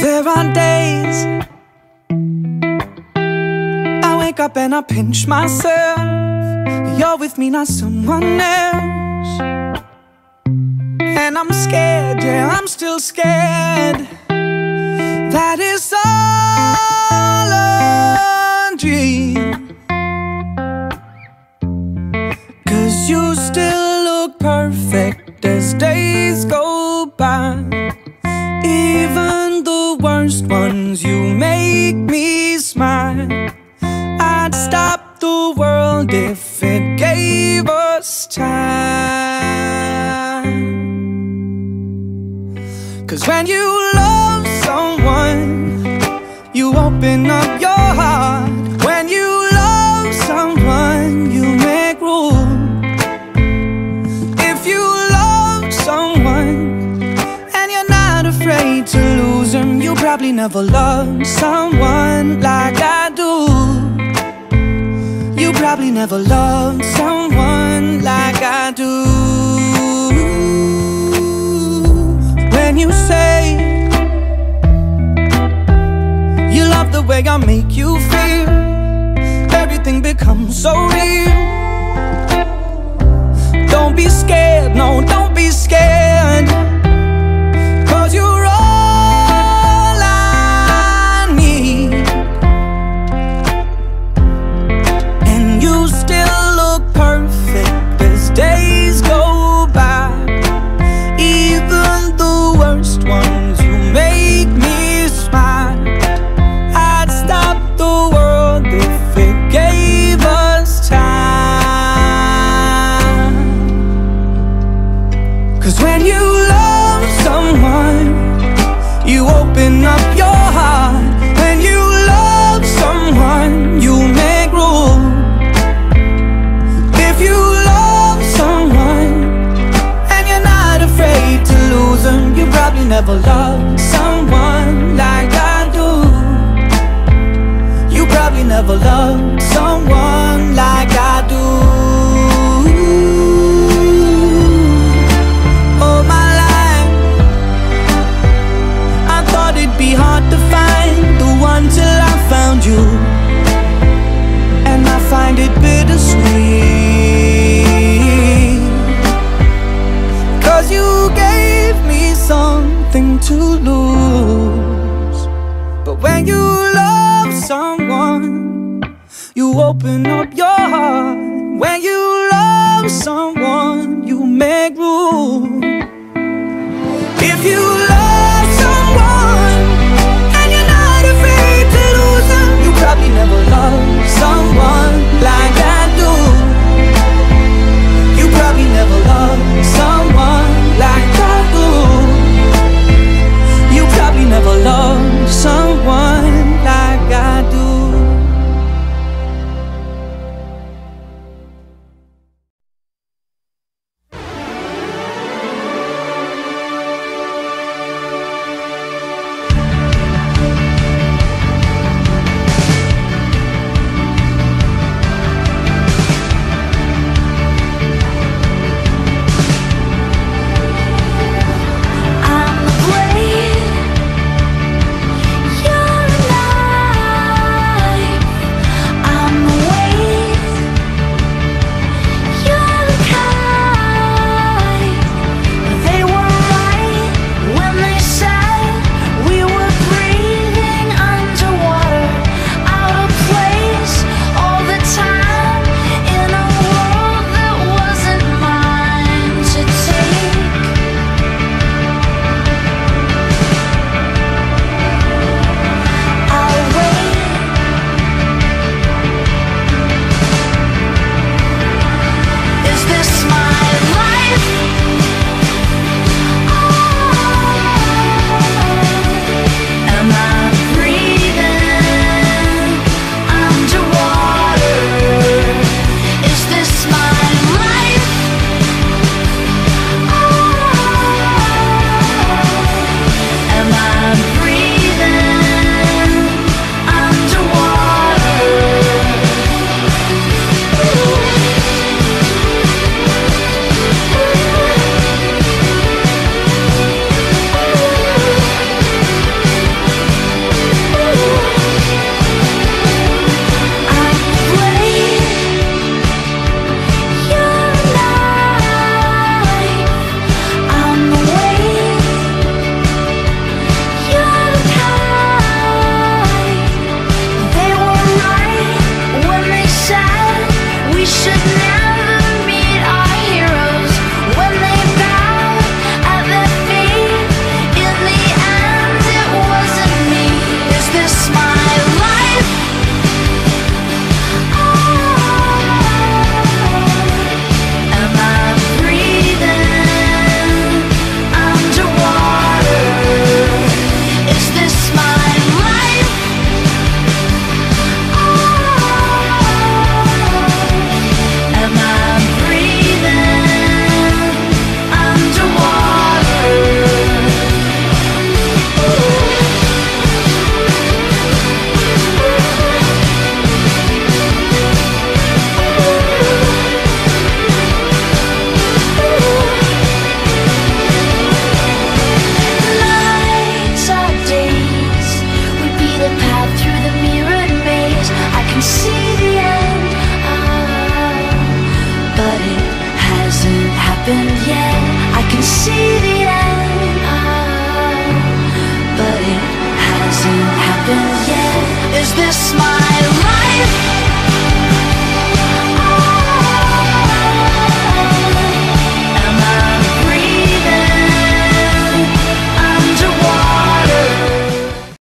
There are days I wake up and I pinch myself. You're with me, not someone else. And I'm scared, yeah, I'm still scared. That is all a dream. Cause you still look perfect as days go by. Even ones, you make me smile. I'd stop the world if it gave us time. Cause when you love someone, you open up your heart. Probably never loved someone like I do. You probably never loved someone like I do. When you say you love the way I make you feel, everything becomes so real. Don't be scared, no, don't be scared. Cause when you love someone, you open up your heart. When you love someone, you make room. If you love someone and you're not afraid to lose them, you probably never loved someone like I do. You probably never loved someone like I when you love someone, you open up your heart. When you love someone, you make room.